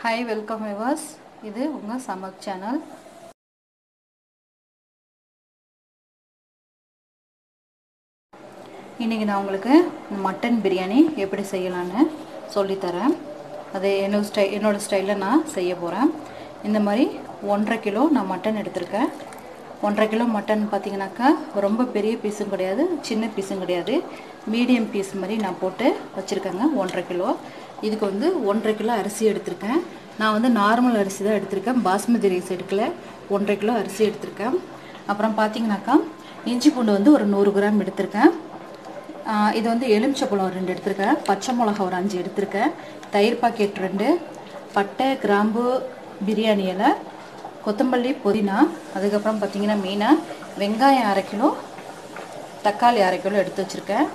Hi welcome விவாஸ் இது உங்கள் Chammak channel இன்றைக்கி நான் உங்களுக்கு மட்டன் பிரியாணி எப்படி செய்யலான்னு சொல்லித்தரேன். அது என்னோட ஸ்டை என்னோடய ஸ்டைலில் நான் செய்ய போகிறேன் இந்த மாதிரி ஒன்றரை கிலோ நான் மட்டன் எடுத்திருக்கேன். ஒன்றரை கிலோ மட்டன் பார்த்தீங்கன்னாக்கா ரொம்ப பெரிய பீஸும் கிடையாது சின்ன பீஸும் கிடையாது. மீடியம் பீஸ் மாதிரி நான் போட்டு வச்சுருக்கேங்க ஒன்றரை கிலோ. இதுக்கு வந்து ஒன்றரை கிலோ அரிசி எடுத்திருக்கேன். நான் வந்து நார்மல் அரிசி தான் எடுத்திருக்கேன். பாஸ்மதி ரைஸ் எடுக்கல ஒன்றரை கிலோ அரிசி எடுத்திருக்கேன். அப்புறம் பார்த்தீங்கன்னாக்கா இஞ்சி பூண்டு வந்து ஒரு நூறு கிராம் எடுத்திருக்கேன். இது வந்து எலுமிச்சப்பழம் ரெண்டு எடுத்திருக்கேன். பச்சை மிளகா ஒரு அஞ்சு எடுத்திருக்கேன். தயிர் பாக்கெட் ரெண்டு. பட்டை கிராம்பு பிரியாணி இலை கொத்தமல்லி புதினா அதுக்கப்புறம் பார்த்தீங்கன்னா மெயினாக வெங்காயம் அரை கிலோ தக்காளி அரை கிலோ எடுத்து வச்சுருக்கேன்.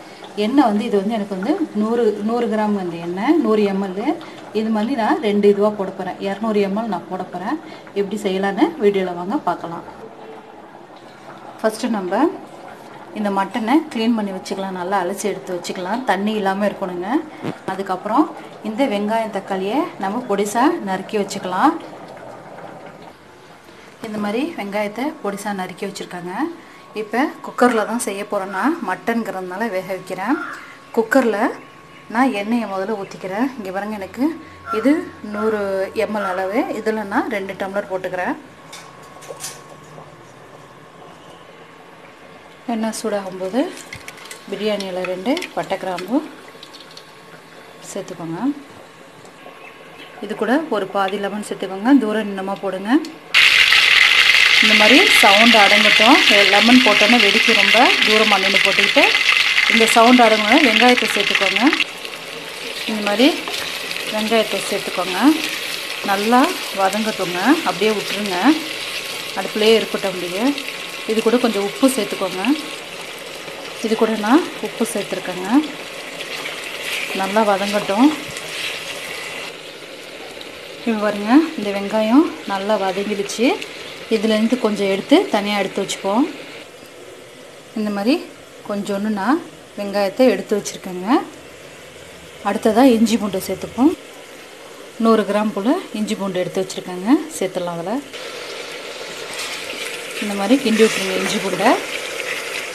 எண்ணெய் வந்து இது வந்து எனக்கு வந்து நூறு நூறு கிராம் வந்து எண்ணெய் நூறு எம்எல் இது மாதிரி நான் ரெண்டு இதுவாக போட போகிறேன் இரநூறு எம்எல் நான் போட போகிறேன் எப்படி செய்யலான்னு வீடியோவில் வாங்க பார்க்கலாம். ஃபஸ்ட்டு நம்ம இந்த மட்டனை க்ளீன் பண்ணி வச்சுக்கலாம். நல்லா அலசி எடுத்து வச்சுக்கலாம். தண்ணி இல்லாமல் இருக்கணுங்க. அதுக்கப்புறம் இந்த வெங்காயம் தக்காளியை நம்ம பொடிசாக நறுக்கி வச்சுக்கலாம். இந்த மாதிரி வெங்காயத்தை பொடிசாக நறுக்கி வச்சுருக்காங்க. இப்போ குக்கரில் தான் செய்ய போகிறேன்னா மட்டன்கிறதுனால வேக வைக்கிறேன். குக்கரில் நான் எண்ணெயை முதல்ல ஊற்றிக்கிறேன் இங்கே பாருங்க எனக்கு இது நூறு எம்எல் அளவு. இதில் நான் ரெண்டு டம்ளர் போட்டுக்கிறேன். எண்ணெய் சூடாகும்போது பிரியாணியில் ரெண்டு பட்டை கிராம்பு சேர்த்துக்கோங்க. இது கூட ஒரு பாதி லெமன் சேர்த்துக்கோங்க. தூரம் நின்னமாக போடுங்க. இந்த மாதிரி சவுண்டு அடங்கட்டும். லெமன் போட்டோன்னே வெடிக்கு ரொம்ப. தூரமாக நின்று போட்டுக்கிட்டு. இந்த சவுண்ட் அடங்கணும் வெங்காயத்தை சேர்த்துக்கோங்க. இந்த மாதிரி வெங்காயத்தை சேர்த்துக்கோங்க. நல்லா வதங்கட்டுங்க. அப்படியே விட்டுருங்க. அடுப்புலேயே இருக்கட்டும் அப்படியே. இது கூட கொஞ்சம் உப்பு சேர்த்துக்கோங்க. இது கூட நான் உப்பு சேர்த்துருக்கேங்க. நல்லா வதங்கட்டும். இப்போ பாருங்கள் இந்த வெங்காயம் நல்லா வதங்கிடுச்சு. இதுலேருந்து கொஞ்சம் எடுத்து தனியாக எடுத்து வச்சுப்போம் இந்த மாதிரி கொஞ்சோன்னு நான் வெங்காயத்தை எடுத்து வச்சுருக்கேங்க. அடுத்ததாக இஞ்சி பூண்டு சேர்த்துப்போம். நூறு கிராம் போல் இஞ்சி பூண்டு எடுத்து வச்சுருக்கேங்க. சேர்த்துடலாம் அதில். இந்த மாதிரி கிண்டி விட்டுருங்க இஞ்சி பூண்டை.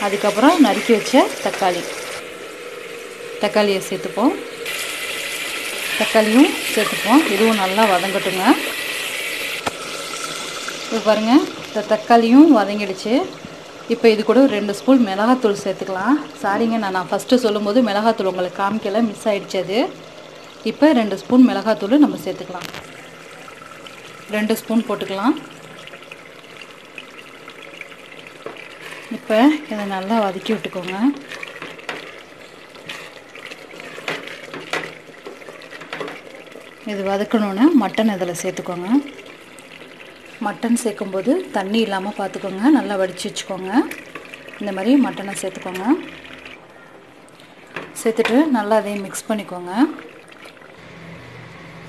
அதுக்கப்புறம் நறுக்கி வச்ச தக்காளி. தக்காளியை சேர்த்துப்போம். தக்காளியும் சேர்த்துப்போம். இதுவும் நல்லா வதங்கட்டுங்க. இப்போ பாருங்கள் இந்த தக்காளியும் வதங்கிடுச்சு. இப்போ இது கூட ஒரு ரெண்டு ஸ்பூன் மிளகாத்தூள் சேர்த்துக்கலாம். சாரிங்க நான் நான் ஃபஸ்ட்டு சொல்லும்போது மிளகாத்தூள் உங்களுக்கு காமிக்கல மிஸ் ஆகிடுச்சு அது. இப்போ ரெண்டு ஸ்பூன் மிளகாத்தூள் நம்ம சேர்த்துக்கலாம். ரெண்டு ஸ்பூன் போட்டுக்கலாம். இப்போ இதை நல்லா வதக்கி விட்டுக்கோங்க. இது வதக்கணுன்னு மட்டன் இதில் சேர்த்துக்கோங்க. மட்டன் சேர்க்கும்போது தண்ணி இல்லாமல் பார்த்துக்கோங்க. நல்லா வடித்து வச்சுக்கோங்க. இந்த மாதிரி மட்டனை சேர்த்துக்கோங்க. சேர்த்துட்டு நல்லா அதையும் மிக்ஸ் பண்ணிக்கோங்க.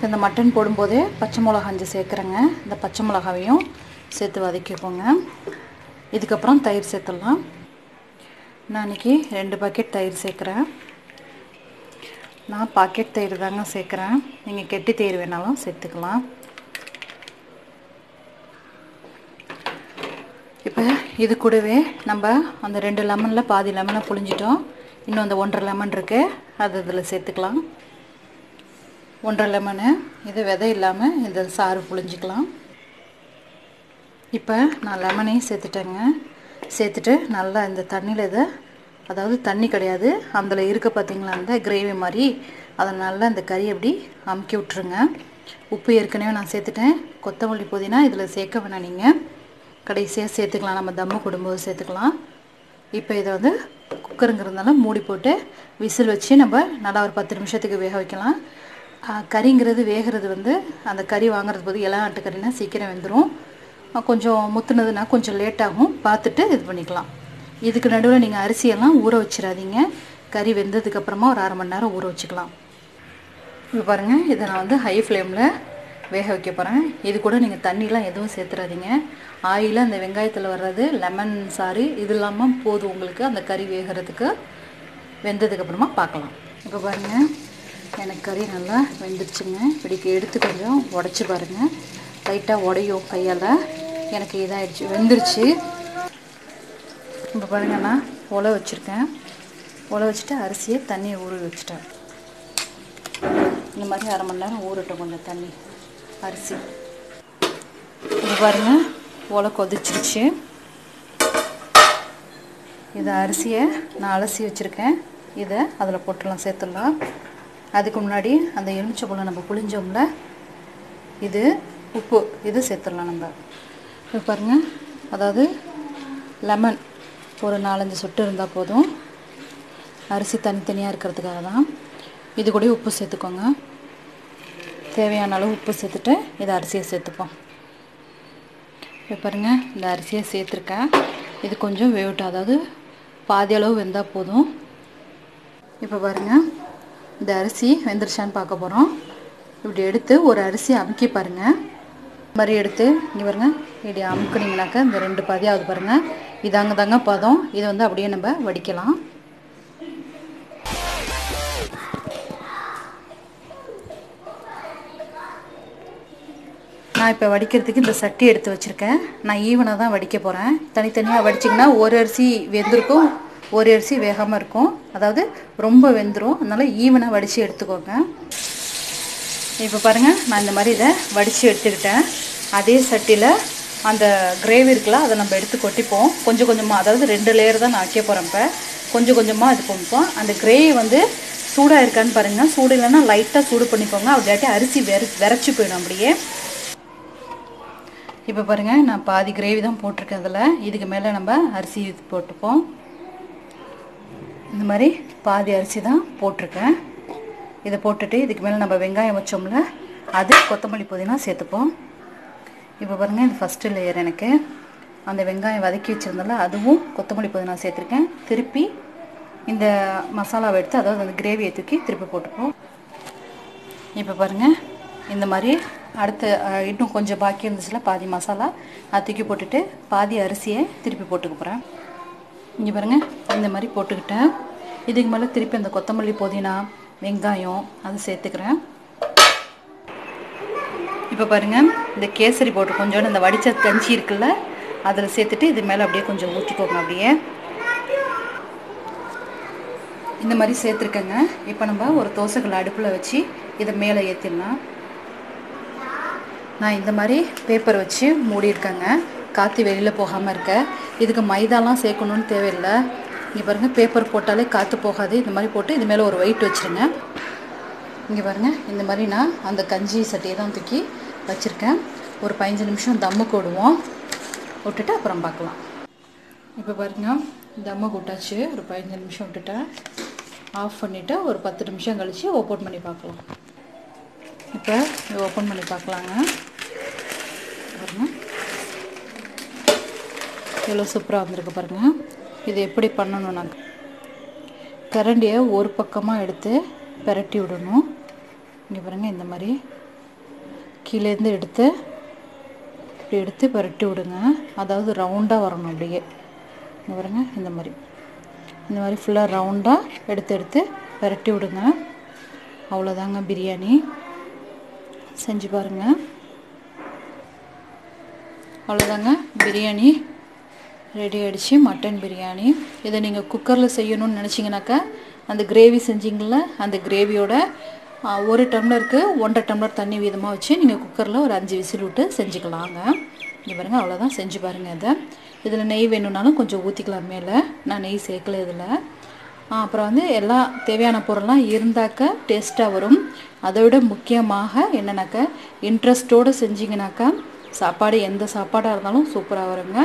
இந்த மட்டன் போடும்போதே பச்சை மிளகா அஞ்சு சேர்க்குறேங்க. இந்த பச்சை மிளகாவையும் சேர்த்து வதக்கிக்கோங்க இதுக்கப்புறம் தயிர் சேர்த்துடலாம். நான் இன்றைக்கி ரெண்டு பாக்கெட் தயிர் சேர்க்குறேன். நான் பாக்கெட் தயிர் தாங்க சேர்க்குறேன். நீங்கள் கெட்டி தயிர் வேணாலும் சேர்த்துக்கலாம் இப்போ இது கூடவே நம்ம அந்த ரெண்டு லெமனில் பாதி லெமனை புழிஞ்சிட்டோம். இன்னும் அந்த ஒன்றரை லெமன் இருக்குது அது இதில் சேர்த்துக்கலாம். ஒன்றரை லெமனு. இது விதை இல்லாமல் இந்த சாறு புழிஞ்சிக்கலாம். இப்போ நான் லெமனையும் சேர்த்துட்டேங்க. சேர்த்துட்டு நல்லா இந்த தண்ணியில் இதை அதாவது தண்ணி கிடையாது அதில் இருக்க பார்த்தீங்களா அந்த கிரேவி மாதிரி. அதை நல்லா இந்த கறி அப்படி அமுக்கி விட்ருங்க உப்பு ஏற்கனவே நான் சேர்த்துட்டேன். கொத்தமல்லி புதினா இதில் சேர்க்க வேணாம் நீங்கள் கடைசியாக சேர்த்துக்கலாம். நம்ம தம்மு கொடுக்கும்போது சேர்த்துக்கலாம். இப்போ இதை வந்து குக்கருங்கிறதுனால மூடி போட்டு விசில் வச்சு நம்ம நல்லா ஒரு பத்து நிமிஷத்துக்கு வேக வைக்கலாம். கறிங்கிறது வேகிறது வந்து அந்த கறி வாங்குறது போது இளம் ஆட்டு கறினா சீக்கிரம் வெந்துடும் கொஞ்சம் முத்துனதுன்னா கொஞ்சம் லேட்டாகும் பார்த்துட்டு இது பண்ணிக்கலாம். இதுக்கு நடுவில் நீங்கள் அரிசியெல்லாம் ஊற வச்சிடாதீங்க. கறி வெந்ததுக்கப்புறமா ஒரு அரை மணி நேரம் ஊற வச்சுக்கலாம். இப்போ பாருங்கள் இதை நான் வந்து ஹை ஃப்ளேமில் வேக வைக்க போகிறேன் இது கூட நீங்கள் தண்ணிலாம் எதுவும் சேர்த்துறாதீங்க. ஆயில் அந்த வெங்காயத்தில் வர்றது லெமன் சாறு இது இல்லாமல் போதும் உங்களுக்கு அந்த கறி வேகிறதுக்கு. வெந்ததுக்கப்புறமா பார்க்கலாம் இப்போ பாருங்கள் எனக்கு கறி நல்லா வெந்துருச்சுங்க. இப்படிக்கு எடுத்து கொஞ்சம் உடச்சி பாருங்கள் லைட்டாக உடையும் கையால். எனக்கு இதாகிடுச்சு வெந்துருச்சு. இப்போ பாருங்க நான் உலை வச்சுருக்கேன். உலை வச்சுட்டு அரிசியை தண்ணியை ஊற வச்சுட்டேன். இந்த மாதிரி அரை மணி நேரம் ஊறட்டும் கொஞ்சம் தண்ணி. அரிசி. இது பாருங்க உலை கொதிச்சிருச்சு. இது அரிசியை நான் அலசி வச்சுருக்கேன். இதை அதில் போட்டுடலாம் சேர்த்துடலாம். அதுக்கு முன்னாடி அந்த எலுமிச்சப்பழம் நம்ம புளிஞ்சோம்ல இது உப்பு இது சேர்த்துடலாம் நம்ம. இது பாருங்கள் அதாவது லெமன் ஒரு நாலஞ்சு சொட்டு இருந்தால் போதும். அரிசி தனித்தனியாக இருக்கிறதுக்காக தான். இது கூட உப்பு சேர்த்துக்கோங்க. தேவையான அளவு உப்பு சேர்த்துட்டு இதை அரிசியை சேர்த்துப்போம். இப்போ பாருங்கள் இந்த அரிசியை சேர்த்துருக்கேன். இது கொஞ்சம் வேகட்டும். அதாவது பாதி அளவு வெந்தால் போதும். இப்போ பாருங்கள் இந்த அரிசி வெந்துருச்சான்னு பார்க்க போகிறோம் இப்படி எடுத்து ஒரு அரிசி அமுக்கி பாருங்கள் இந்த மாதிரி எடுத்து இங்கே பாருங்கள் இப்படி அமுக்குனீங்கனாக்கா இந்த ரெண்டு பாதியாவது பாருங்கள் இதாங்க தாங்க பதம். இதை வந்து அப்படியே நம்ம வடிக்கலாம். நான் இப்போ வடிக்கிறதுக்கு இந்த சட்டி எடுத்து வச்சுருக்கேன். நான் ஈவனாக தான் வடிக்க போகிறேன் தனித்தனியாக வடிச்சிங்கன்னா ஒரு அரிசி வெந்திருக்கும் ஒரு அரிசி வேகாமல் இருக்கும். அதாவது ரொம்ப வெந்துடும் அதனால் ஈவனாக வடித்து எடுத்துக்கோங்க. இப்போ பாருங்கள் நான் இந்த மாதிரி இதை வடித்து எடுத்துக்கிட்டேன். அதே சட்டியில் அந்த கிரேவி இருக்குல்ல அதை நம்ம எடுத்து கொட்டிப்போம். கொஞ்சம் கொஞ்சமாக அதாவது ரெண்டு லேயர் தான் நான் வைக்க போகிறேன் இப்போ. கொஞ்சம் கொஞ்சமாக இது பண்ணிப்போம். அந்த கிரேவி வந்து சூடாக இருக்கான்னு பாருங்கள் சூடு இல்லைன்னா லைட்டாக சூடு பண்ணிக்கோங்க. அப்படியாட்டி அரிசி வெற விரைச்சி போயிடும் அப்படியே. இப்போ பாருங்கள் நான் பாதி கிரேவி தான் போட்டிருக்கேன் அதில் இதுக்கு மேலே நம்ம அரிசி போட்டுப்போம். இந்த மாதிரி பாதி அரிசி தான் போட்டிருக்கேன். இதை போட்டுட்டு இதுக்கு மேலே நம்ம வெங்காயம் வச்சோம்ல அது கொத்தமல்லி புதினா சேர்த்துப்போம். இப்போ பாருங்கள் இது ஃபஸ்ட்டு லேயர் எனக்கு. அந்த வெங்காயம் வதக்கி வச்சுருந்தால அதுவும் கொத்தமல்லி புதினா சேர்த்துருக்கேன். திருப்பி இந்த மசாலாவை எடுத்து அதாவது அந்த கிரேவியை தூக்கி திருப்பி போட்டுப்போம். இப்போ பாருங்கள் இந்த மாதிரி அடுத்து இன்னும் கொஞ்சம் பாக்கி இருந்துச்சுல பாதி மசாலா அதை தூக்கி போட்டுட்டு பாதி அரிசியை திருப்பி போட்டுக்க போகிறேன் இங்கே பாருங்கள் இந்த மாதிரி போட்டுக்கிட்டேன். இதுக்கு மேலே திருப்பி அந்த கொத்தமல்லி புதினா வெங்காயம் அது சேர்த்துக்கிறேன். இப்போ பாருங்கள் இந்த கேசரி போட்டு கொஞ்சோண்டு இந்த வடித்த கஞ்சி இருக்குல்ல அதில் சேர்த்துட்டு இது மேலே அப்படியே கொஞ்சம் ஊற்றிக்கோங்க அப்படியே. இந்த மாதிரி சேர்த்துருக்கேங்க. இப்போ நம்ம ஒரு தோசைகள் அடுப்பில் வச்சு இதை மேலே ஏற்றிடலாம் நான் இந்த மாதிரி பேப்பர் வச்சு மூடியிருக்கேங்க. காற்று வெளியில் போகாமல் இருக்க. இதுக்கு மைதாலாம் சேர்க்கணுன்னு தேவையில்லை. இங்கே பாருங்கள் பேப்பர் போட்டாலே காற்று போகாது. இந்த மாதிரி போட்டு இது மேலே ஒரு ஒயிட் வச்சுருங்க. இங்கே பாருங்கள் இந்த மாதிரி நான் அந்த கஞ்சி சட்டியை தான் தூக்கி வச்சுருக்கேன். ஒரு பதினஞ்சு நிமிஷம் தம்மு போடுவோம் விட்டுட்டு அப்புறம் பார்க்கலாம். இப்போ பாருங்க தம்மு விட்டாச்சு ஒரு பதினஞ்சு நிமிஷம் விட்டுட்டேன் ஆஃப் பண்ணிவிட்டு ஒரு பத்து நிமிஷம் கழித்து ஓப்பன் பண்ணி பார்க்கலாம். இப்போ இதை ஓப்பன் பண்ணி பார்க்கலாங்க. எவ்வளோ சூப்பராக வந்திருக்கு பாருங்கள் இது எப்படி பண்ணணும்னாக்க கரண்டியை ஒரு பக்கமாக எடுத்து பிரட்டி விடணும். இங்கே பாருங்கள் இந்த மாதிரி கீழேருந்து எடுத்து இப்படி எடுத்து பிரட்டி விடுங்க. அதாவது ரவுண்டாக வரணும் அப்படியே. இங்கே பாருங்க இந்த மாதிரி. இந்த மாதிரி ஃபுல்லாக ரவுண்டாக எடுத்து எடுத்து பிரட்டி விடுங்க. அவ்வளோதாங்க பிரியாணி. செஞ்சு பாருங்கள் அவ்வளோதாங்க பிரியாணி. ரெடி ஆகிடுச்சு மட்டன் பிரியாணி. இதை நீங்கள் குக்கரில் செய்யணும்னு நினச்சிங்கனாக்கா அந்த கிரேவி செஞ்சிங்கள அந்த கிரேவியோட ஒரு டம்ளருக்கு ஒன்றரை டம்ளர் தண்ணி வீதமாக வச்சு நீங்கள் குக்கரில் ஒரு அஞ்சு விசில் விட்டு செஞ்சுக்கலாங்க. இங்கே பாருங்கள் அவ்வளோதான் செஞ்சு பாருங்கள் இதை. இதில் நெய் வேணும்னாலும் கொஞ்சம் ஊற்றிக்கலாம் மேலே. நான் நெய் சேர்க்கல இதில். அப்புறம் வந்து எல்லா தேவையான பொருள்லாம் இருந்தாக்க டேஸ்ட்டாக வரும். அதை விட முக்கியமாக என்னென்னாக்கா இன்ட்ரெஸ்ட்டோடு செஞ்சிங்கனாக்கா சாப்பாடு எந்த சாப்பாடாக இருந்தாலும் சூப்பராக வருங்க.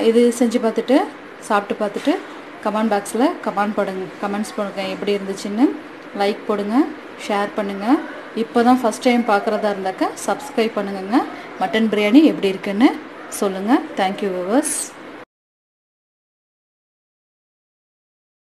இது செஞ்சு பார்த்துட்டு சாப்பிட்டு பார்த்துட்டு கமெண்ட் பாக்ஸில் கமெண்ட் போடுங்க கமெண்ட்ஸ் போடுங்க எப்படி இருந்துச்சுன்னு லைக் போடுங்க ஷேர் பண்ணுங்கள் இப்போ தான் ஃபஸ்ட் டைம் பார்க்குறதா இருந்தாக்கா சப்ஸ்கிரைப் பண்ணுங்கங்க. மட்டன் பிரியாணி எப்படி இருக்குன்னு சொல்லுங்கள் தேங்க்யூ விவர்ஸ்